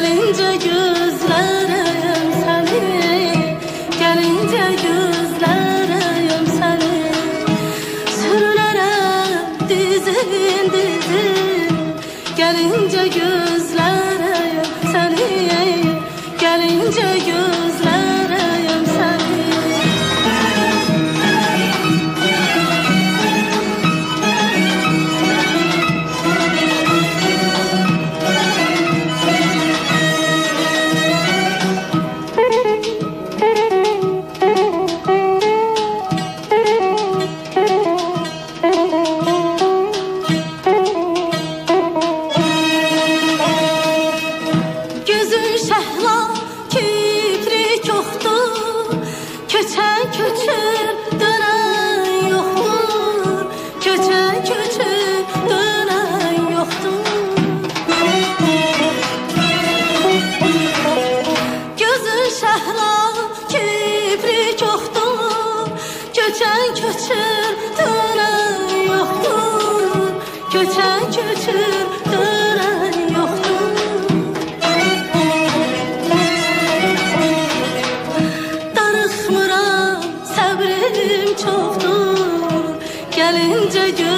Gelince gözlerim seni Gelince gözlerim seni. Sürülerim dizin dizin Gelince gözlerim seni Gelince göz Boyunca gün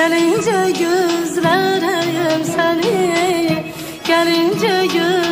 Gelince gözlereyim seni Gelince gözlereyim